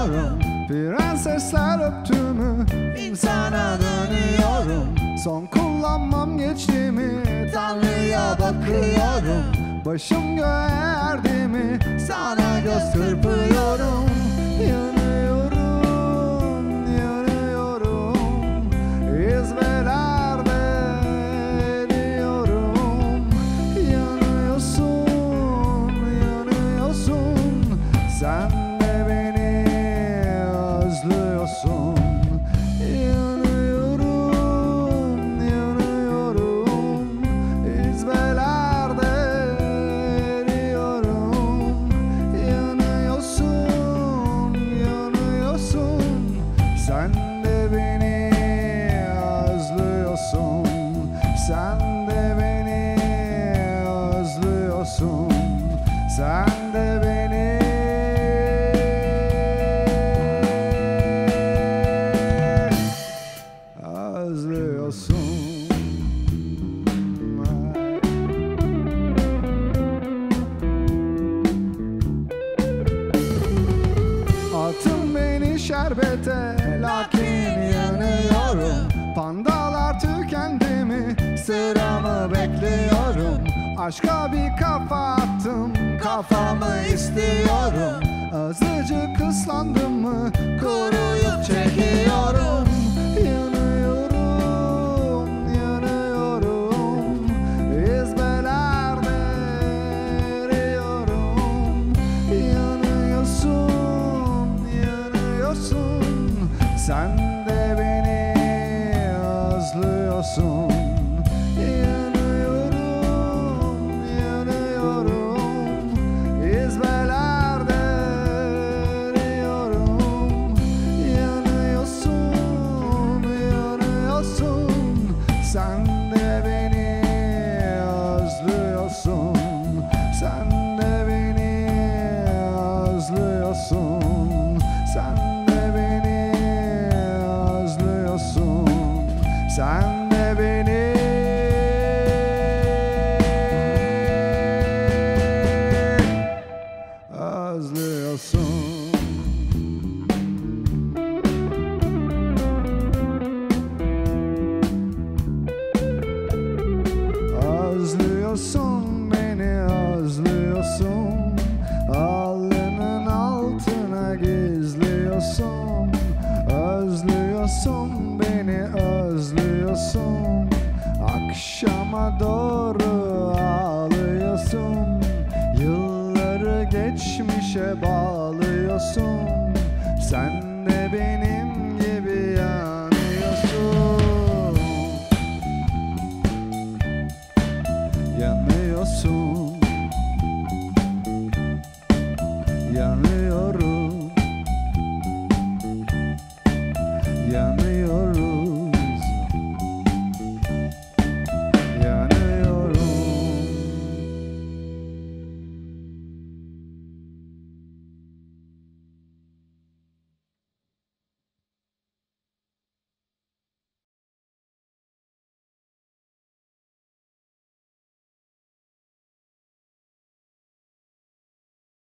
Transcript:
yanıyorum Prensesler öptü mü insana dönüyorum. Son kullanmam geçti mi Tanrı'ya bakıyorum. Başım göğe mi Sana göz kırpıyorum. Yanıyorum, yanıyorum. İzmelerde eriyorum Yanıyorsun, yanıyorsun. Sen de beni Sen de beni özlüyorsun. Sen de beni. Özlüyorsun. Atın beni şerbete sıramı bekliyorum. Aşka bir kafa attım kafamı istiyorum Sen de beni özlüyorsun. Sen de beni özlüyorsun. Sen de beni özlüyorsun. Sen de beni özlüyorsun Özlüyorsun beni özlüyorsun. Alnının altına gizliyorsun. Özlüyorsun beni özlüyorsun. Akşama doğru ağlıyorsun. Yılları geçmişe bağlıyorsun. Sen de benim Yanıyorum